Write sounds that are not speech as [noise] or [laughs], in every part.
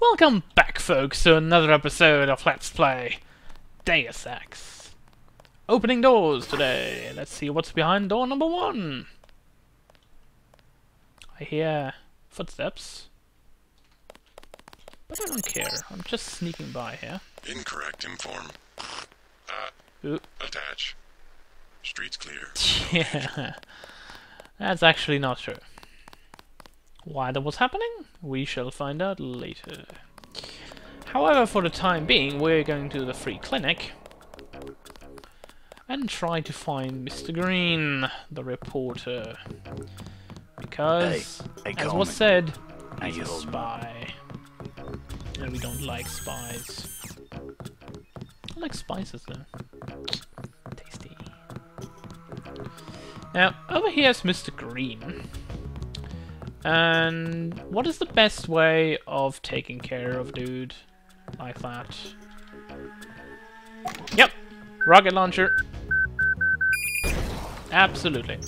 Welcome back, folks, to another episode of Let's Play Deus Ex. Opening doors today. Let's see what's behind door number one. I hear footsteps. But I don't care. I'm just sneaking by here. Incorrect inform. Uh, Ooh. Attach. Streets clear. [laughs] Yeah. That's actually not true. Why that was happening? We shall find out later. However, for the time being, we're going to the free clinic and try to find Mr. Greene, the reporter. Because, Hey, hey, as was said, he's a spy. And we don't like spies. I like spices though. Tasty. Now, over here is Mr. Greene. And what is the best way of taking care of dude like that? Yep, rocket launcher. Absolutely.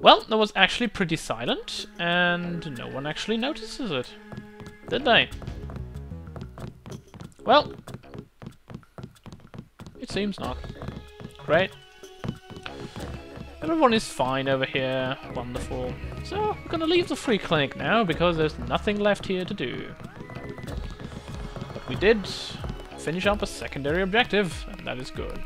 Well, that was actually pretty silent, and no one actually notices it. Did they? Well, it seems not. Great. Everyone is fine over here. Wonderful. So, we're gonna leave the free clinic now because there's nothing left here to do. But we did finish up a secondary objective, and that is good.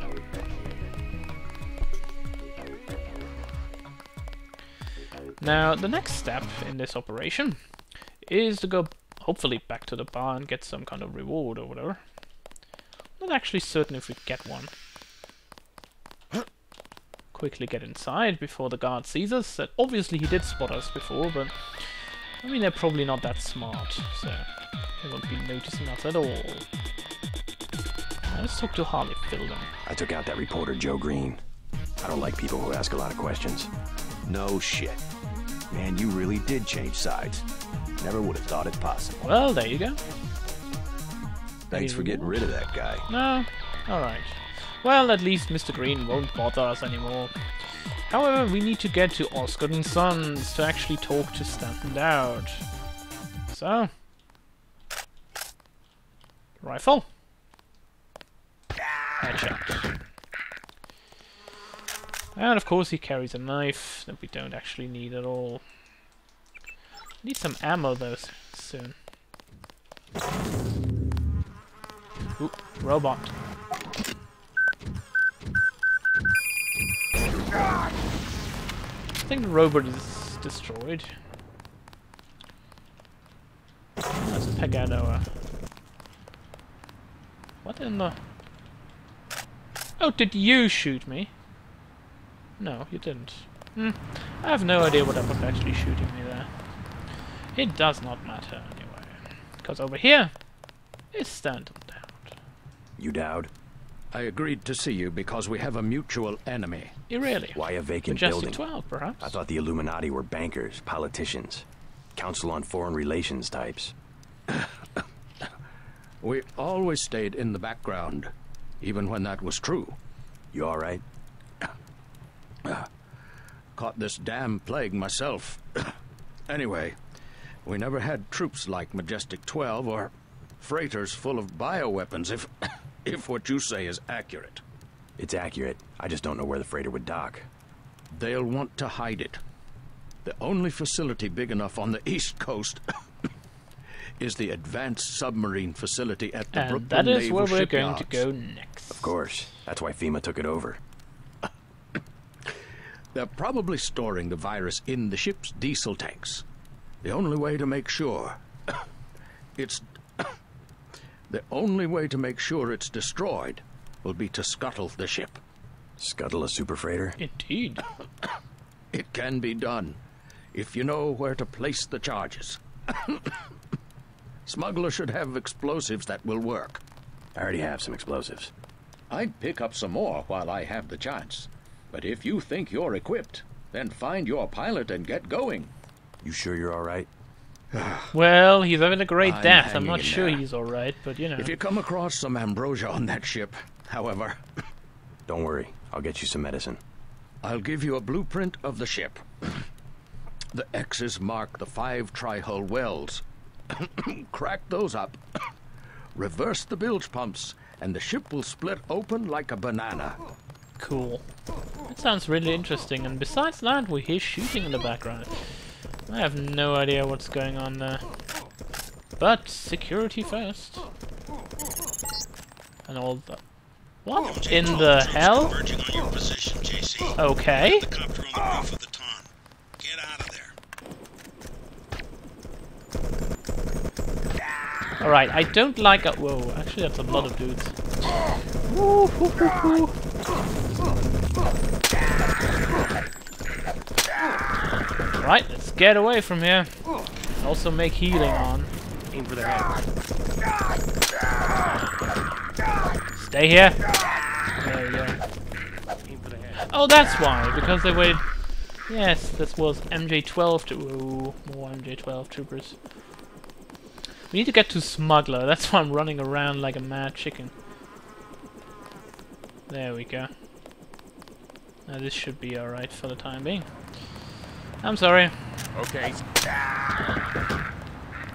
Now, the next step in this operation is to go, hopefully, back to the bar and get some kind of reward or whatever. Not actually certain if we get one quickly get inside before the guard sees us. That obviously he did spot us before, but I mean they're probably not that smart, so they won't be noticing us at all. Now let's talk to Harley Fielding. I took out that reporter, Joe Greene. I don't like people who ask a lot of questions. No shit. Man, you really did change sides. Never would have thought it possible. Well, there you go. Thanks for getting rid of that guy. No, alright. Well, at least Mr. Greene won't bother us anymore. However, we need to get to Oscar and Sons to actually talk to Stanton Dowd. So... Rifle. Headshot. And of course he carries a knife that we don't actually need at all. Need some ammo though soon. Ooh, robot. I think the robot is destroyed. That's a Peganoa. What in the... Oh, did you shoot me? No, you didn't. Hmm. I have no idea what I was actually shooting me there. It does not matter anyway. Because over here is Stanton Dowd. You Dowd? I agreed to see you because we have a mutual enemy. You really? Why a vacant Majestic building? 12, perhaps? I thought the Illuminati were bankers, politicians, Council on Foreign Relations types. [coughs] We always stayed in the background, even when that was true. You alright? [coughs] Caught this damn plague myself. [coughs] anyway, we never had troops like Majestic 12 or freighters full of bioweapons, if, if what you say is accurate. It's accurate. I just don't know where the freighter would dock. They'll want to hide it. The only facility big enough on the East Coast [coughs] is the Advanced Submarine Facility at the and Brooklyn that is Naval where we're going to go next. Of course. That's why FEMA took it over. [coughs] They're probably storing the virus in the ship's diesel tanks. The only way to make sure [coughs] it's the only way to make sure it's destroyed will be to scuttle the ship. Scuttle a super freighter? Indeed. [coughs] It can be done if you know where to place the charges. [coughs] Smuggler should have explosives that will work. I already have some explosives. I'd pick up some more while I have the chance. But if you think you're equipped, then find your pilot and get going. You sure you're alright? [sighs] Well, he's having a great I'm death. I'm not sure there. he's alright, but you know. If you come across some ambrosia on that ship, however, Don't worry. I'll get you some medicine. I'll give you a blueprint of the ship. The X's mark the five tri-hull welds. [coughs] crack those up, [coughs] reverse the bilge pumps, and the ship will split open like a banana. Cool. That sounds really interesting, and besides that, we hear shooting in the background. I have no idea what's going on there. But security first. And all the... What oh, in the hell? Converging on your position, Okay. The the roof of the Ton. Get out of there. Alright, I don't like... A Whoa, actually that's a lot of dudes. Woo, hoo, hoo, hoo. Right, let's get away from here. Also make healing on. Aim for the head. Stay here. There we go. Aim for the head. Oh, that's why, because they waited... Yes, this was MJ-12 to... Ooh, more MJ-12 troopers. We need to get to Smuggler, that's why I'm running around like a mad chicken. There we go. Now this should be alright for the time being. I'm sorry. Okay.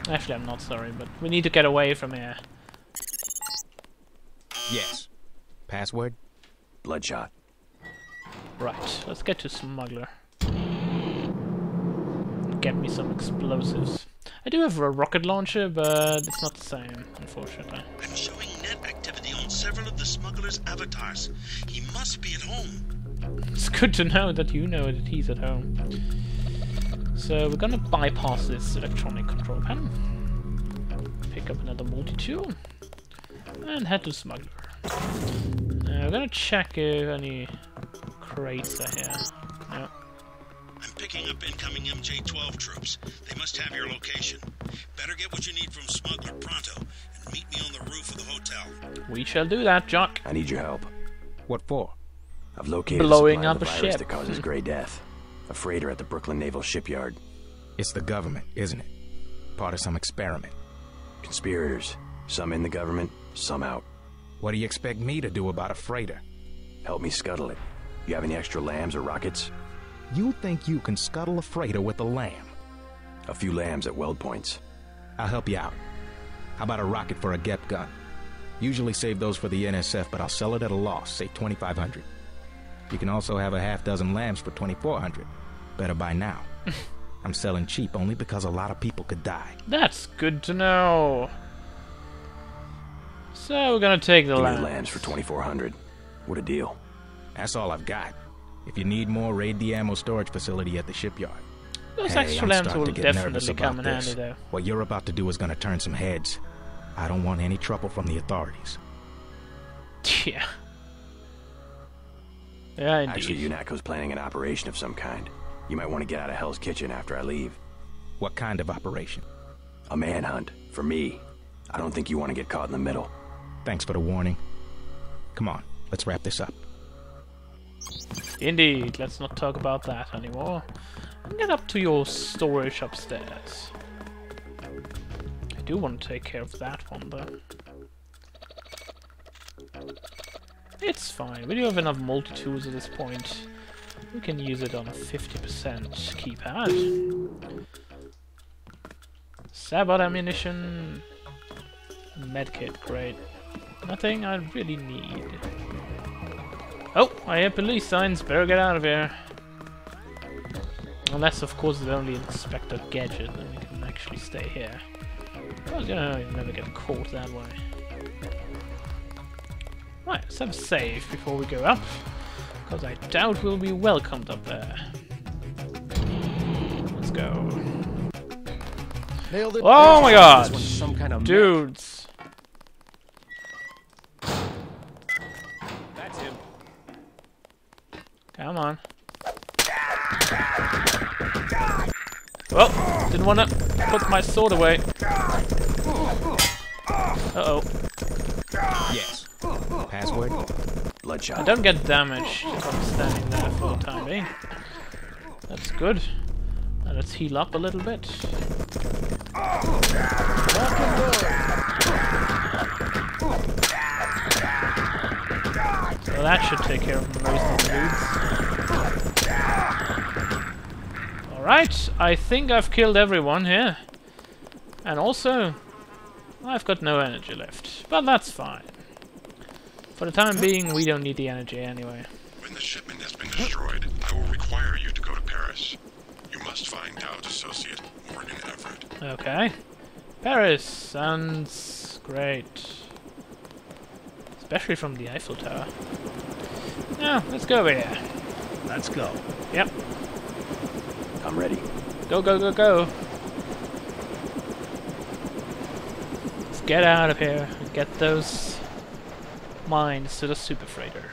Actually, I'm not sorry, but we need to get away from here. Yes. Password? Bloodshot. Right, let's get to Smuggler. Get me some explosives. I do have a rocket launcher, but it's not the same, unfortunately. I'm showing net activity on several of the smuggler's avatars. He must be at home. It's good to know that you know that he's at home. So we're gonna bypass this electronic control panel. Pick up another multi-tool. And head to Smuggler. Now we're gonna check if any crates are here. No. I'm picking up incoming MJ-12 troops. They must have your location. Better get what you need from Smuggler pronto and meet me on the roof of the hotel. We shall do that, Jock. I need your help. What for? I've located Blowing a up of the a virus ship. that causes Grey Death. A freighter at the Brooklyn Naval Shipyard. It's the government, isn't it? Part of some experiment. Conspirators. Some in the government, some out. What do you expect me to do about a freighter? Help me scuttle it. You have any extra LAMs or rockets? You think you can scuttle a freighter with a LAM? A few LAMs at weld points. I'll help you out. How about a rocket for a GEP gun? Usually save those for the NSF, but I'll sell it at a loss, say 2500 You can also have a half dozen LAMs for 2400 Better buy now. [laughs] I'm selling cheap only because a lot of people could die. That's good to know. So we're gonna take the Give me land. LAMs for 2400 What a deal. That's all I've got. If you need more, raid the ammo storage facility at the shipyard. Those Hey, extra I'm LAMs will nervous definitely about come in this. handy, though. What you're about to do is going to turn some heads. I don't want any trouble from the authorities. [laughs] Yeah. Yeah, indeed. Actually, UNATCO's planning an operation of some kind. You might want to get out of Hell's Kitchen after I leave. What kind of operation? A manhunt. For me. I don't think you want to get caught in the middle. Thanks for the warning. Come on, let's wrap this up. Indeed, let's not talk about that anymore. Get up to your storage upstairs. I do want to take care of that one, though. It's fine. We do have enough multi-tools at this point. We can use it on a 50% keypad. Sabot ammunition. Medkit, great. Nothing I really need. Oh, I hear police signs. Better get out of here. Unless, of course, it's only Inspector Gadget, then we can actually stay here. Well, you know, you never get caught that way. Right, let's have a save before we go up. Because I doubt we'll be welcomed up there. Let's go. Nailed it. Oh my god! one's Come on. Well, didn't want to put my sword away. Uh-oh. Yes. Password? Bloodshot. I don't get damaged if I'm standing there for the time being. That's good. Now let's heal up a little bit. So that should take care of most of the dudes. Alright, I think I've killed everyone here. And also, I've got no energy left. But that's fine. For the time being, we don't need the energy anyway. When the shipment has been destroyed, I will require you to go to Paris. You must find Dowd's associate, Morgan Everett. Okay. Paris sounds great. Especially from the Eiffel Tower. Now, let's go over here. Let's go. Yep. I'm ready. Go, go, go, go. Let's get out of here and get those mines to the super freighter.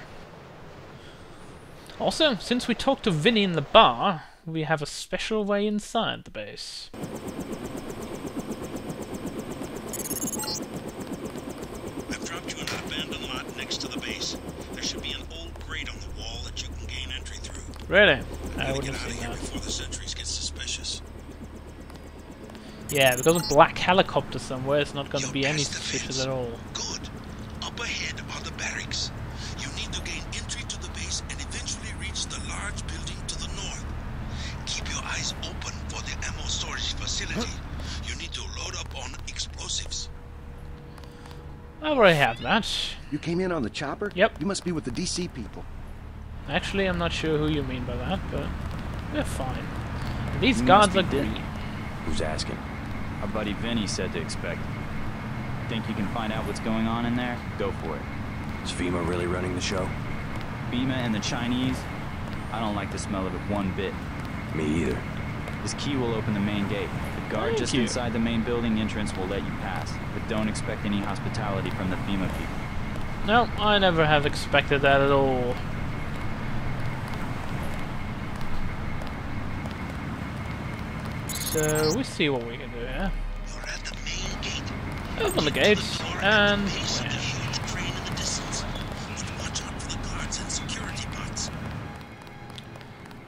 Also, since we talked to Vinny in the bar, we have a special way inside the base. I've dropped you in an abandoned lot next to the base. There should be an old grate on the wall that you can gain entry through. Really? I Gotta wouldn't get have out of seen here that. before the sentries get suspicious. Yeah, because a black helicopter somewhere, it's not going to be any passed suspicious at all. Good. Up ahead are the barracks. You need to gain entry to the base and eventually reach the large building to the north. Keep your eyes open for the ammo storage facility. You need to load up on explosives. I already have that. You came in on the chopper? Yep. You must be with the DC people. Actually, I'm not sure who you mean by that, but we're fine. These guards are must green. Who's asking? Our buddy Vinny said to expect. Think you can find out what's going on in there? Go for it. Is FEMA really running the show? FEMA and the Chinese? I don't like the smell of it one bit. Me either. This key will open the main gate. The guard Thank just you. inside the main building entrance will let you pass, but don't expect any hospitality from the FEMA people. No, I never have expected that at all. So we see what we can Open the gate and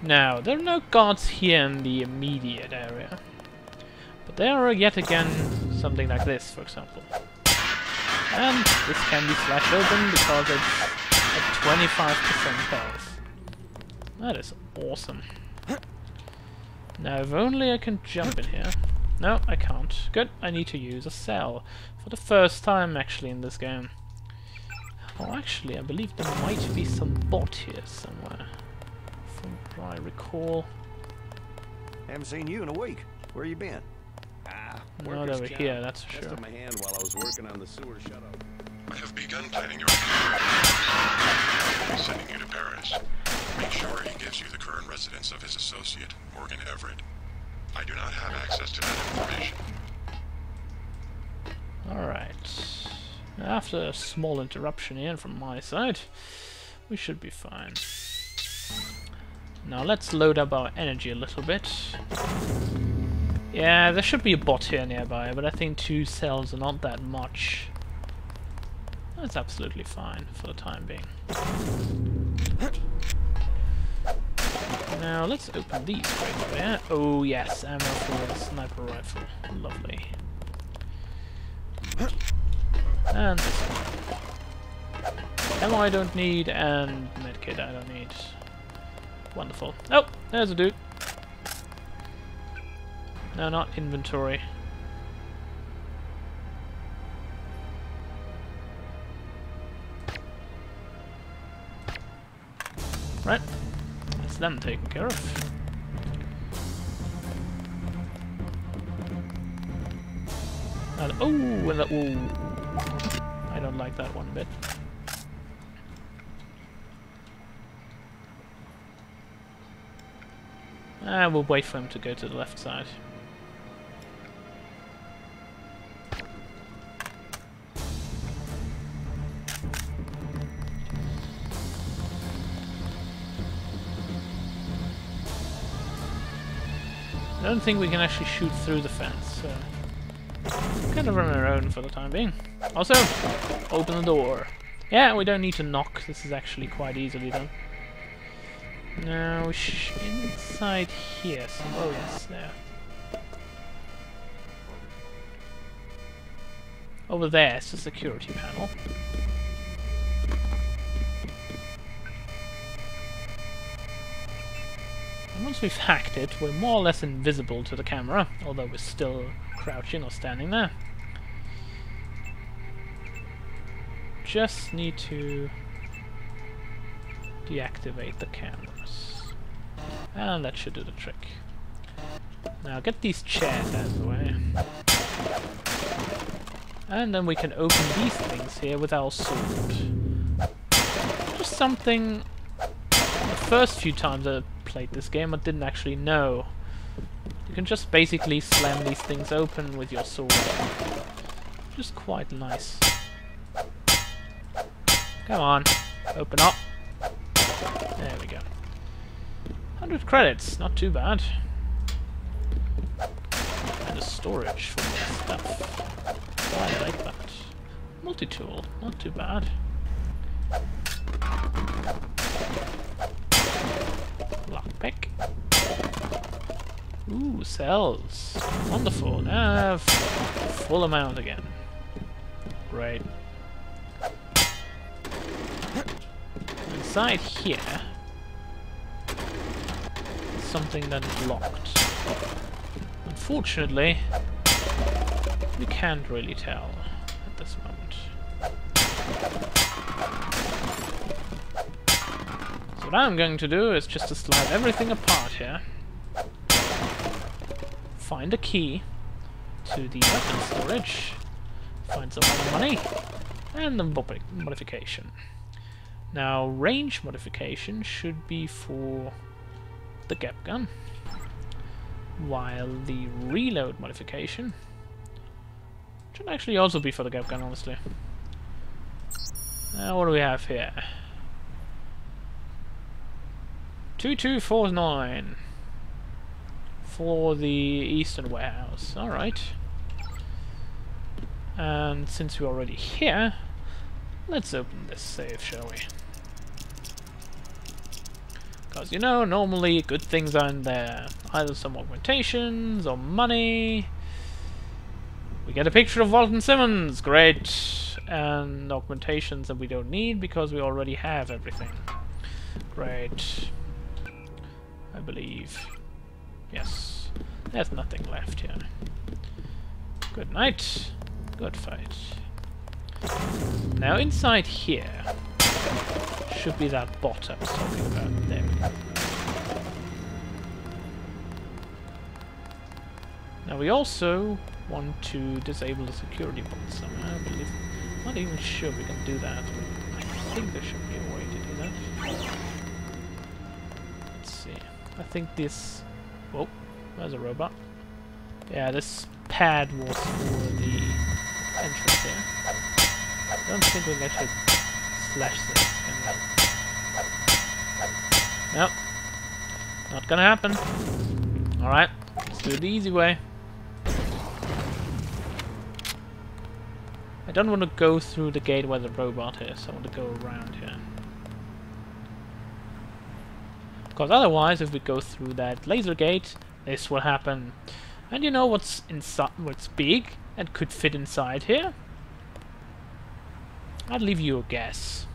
now there are no guards here in the immediate area, but there are yet again something like this, for example. And this can be slashed open because it's at 25% health. That is awesome. Now, if only I can jump in here. No, I can't. Good, I need to use a cell. For the first time, actually, in this game. Oh, actually, I believe there might be some bot here somewhere. From what I recall. Haven't seen you in a week. Where you been? Ah, Not over job. here, that's for sure. my hand while I was working on the sewer shutoff. I have begun planning your sending you to Paris. Make sure he gives you the current residence of his associate, Morgan Everett. I do not have access to that information. Alright. After a small interruption here from my side, we should be fine. Now let's load up our energy a little bit. Yeah, there should be a bot here nearby, but I think two cells are not that much. That's absolutely fine for the time being. Now let's open these crates over here. Oh yes, ammo for a sniper rifle. Lovely. And this one. Ammo I don't need, and medkit I don't need. Wonderful. Oh, there's a dude. No, not inventory. Them taken care of. And, oh, and that, ooh. I don't like that one bit. Ah, we'll wait for him to go to the left side. I don't think we can actually shoot through the fence, so... Kind of on around for the time being. Also, open the door. Yeah, we don't need to knock. This is actually quite easily done. Now, inside here. So, oh yes, there. Over there is the security panel. Once we've hacked it, we're more or less invisible to the camera, although we're still crouching or standing there. Just need to deactivate the cameras. And that should do the trick. Now get these chairs out of the way. And then we can open these things here with our sword. Just something... First few times I played this game I didn't actually know. You can just basically slam these things open with your sword. Just quite nice. Come on, open up. There we go. 100 credits, not too bad. And a storage for stuff. I like that. Multi-tool, not too bad. Lockpick. Ooh, cells. Wonderful. Now full amount again. Great. Inside here, something that is locked. Unfortunately, we can't really tell at this moment. What I'm going to do is just to slide everything apart here. Find a key to the weapon storage. Find some money. And the modification. Now, range modification should be for the gap gun, while the reload modification should actually also be for the gap gun, honestly. Now, what do we have here? 2249 for the eastern warehouse. Alright. And since we're already here, let's open this save, shall we? Because, you know, normally good things are in there. Either some augmentations or money. We get a picture of Walton Simmons. Great. And augmentations that we don't need because we already have everything. Great. I believe. Yes. There's nothing left here. Good night. Good fight. Now inside here should be that bot I was talking about. There. Now we also want to disable the security bot somehow. I believe I'm not even sure we can do that, I think there should I think this... Oh, there's a robot. Yeah, this pad was for the entrance here. I don't think we can actually slash this, can we? Nope. Not gonna happen. Alright, let's do it the easy way. I don't want to go through the gate where the robot is, I want to go around here. Because otherwise, if we go through that laser gate, this will happen. And you know what's inside, what's big and could fit inside here? I'll leave you a guess.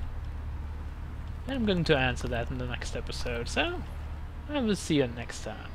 And I'm going to answer that in the next episode, so I will see you next time.